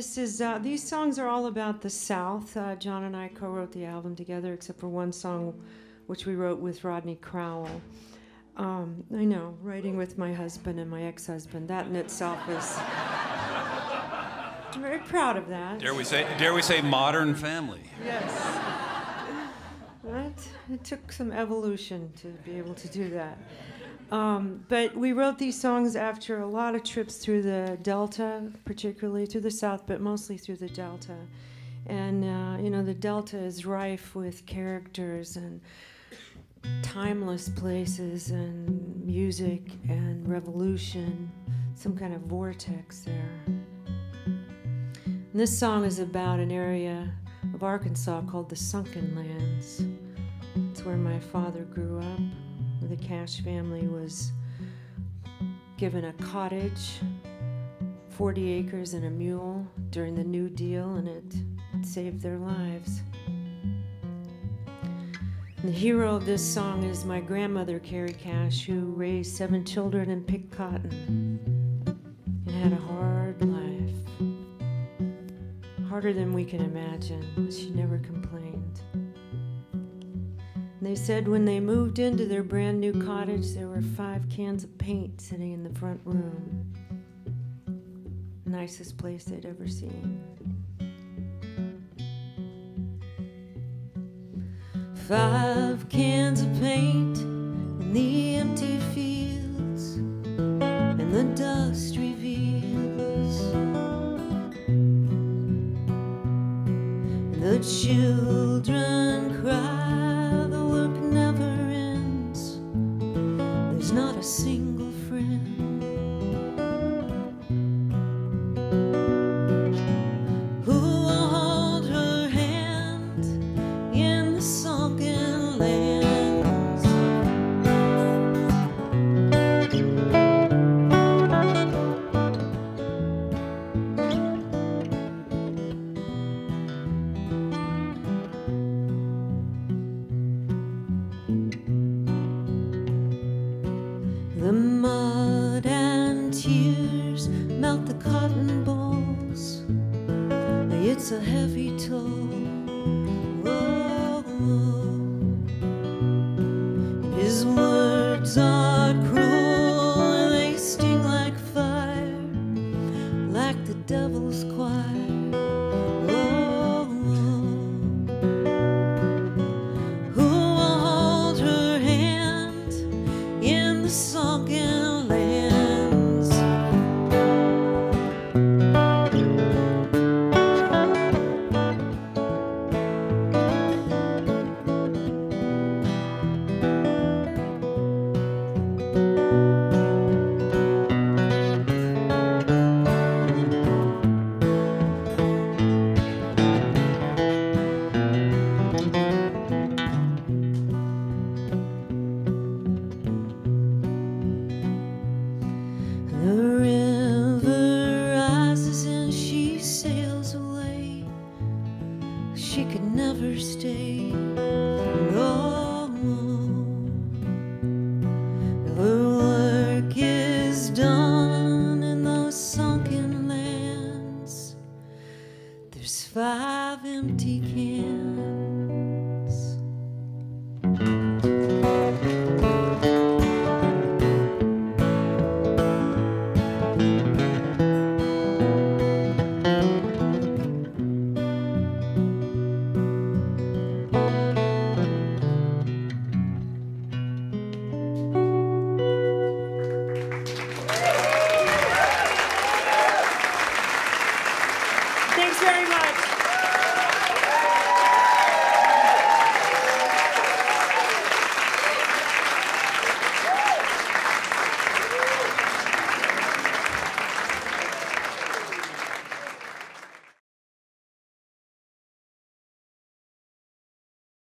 is uh, these songs are all about the South. Uh, John and I co-wrote the album together, except for one song, which we wrote with Rodney Crowell. Um, I know, writing with my husband and my ex-husband. That in itself is. I'm very proud of that. Dare we say? Dare we say modern family? Yes. Right? It took some evolution to be able to do that. Um, but we wrote these songs after a lot of trips through the Delta, particularly through the South, but mostly through the Delta. And, uh, you know, the Delta is rife with characters and timeless places and music and revolution, some kind of vortex there. And this song is about an area of Arkansas called the Sunken Lands. It's where my father grew up the Cash family was given a cottage, 40 acres, and a mule during the New Deal, and it, saved their lives. The hero of this song is my grandmother, Carrie Cash, who raised seven children and picked cotton and had a hard life. Harder than we can imagine. She never complained. They said when they moved into their brand new cottage, there were five cans of paint sitting in the front room. Nicest place they'd ever seen. Five cans of paint in the empty fields, and the dust reveals the children not It's a heavy toll. she could never stay. Oh, her work is done in those sunken lands. There's five empty cans.